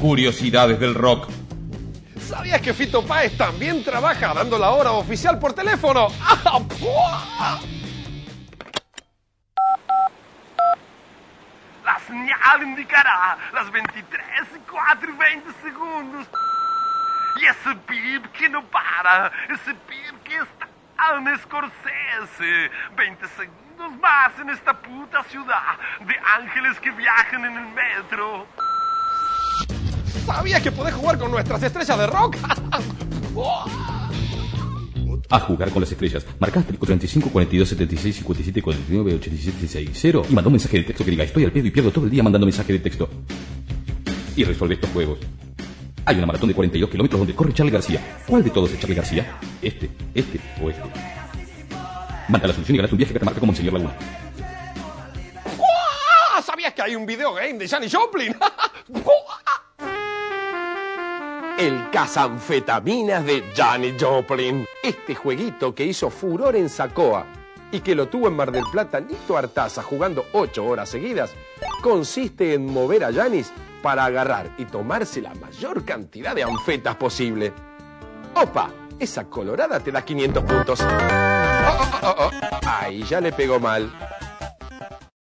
Curiosidades del rock. ¿Sabías que Fito Páez también trabaja dando la hora oficial por teléfono? ¡Ah! La señal indicará las 23 y 4 y 20 segundos. Y ese pip que no para, ese pip que está en Scorsese. 20 segundos más en esta puta ciudad de ángeles que viajan en el metro. ¿Sabías que podés jugar con nuestras estrellas de rock? A jugar con las estrellas. Marcá asterisco 35 42 76 57 49 87 60 y manda un mensaje de texto que diga estoy al pedo y pierdo todo el día mandando mensaje de texto. Y resuelve estos juegos. Hay una maratón de 42 kilómetros donde corre Charlie García. ¿Cuál de todos es Charlie García? ¿Este, este o este? Manda la solución y ganas un viaje que te marca como el señor Laguna. ¡Puah! ¿Sabías que hay un video game de Janis Joplin? El cazanfetaminas de Janis Joplin. Este jueguito que hizo furor en Sacoa y que lo tuvo en Mar del Plata Nito Artaza jugando ocho horas seguidas, consiste en mover a Janis para agarrar y tomarse la mayor cantidad de anfetas posible. ¡Opa! Esa colorada te da 500 puntos. Oh, oh, oh, oh. Ahí ya le pegó mal.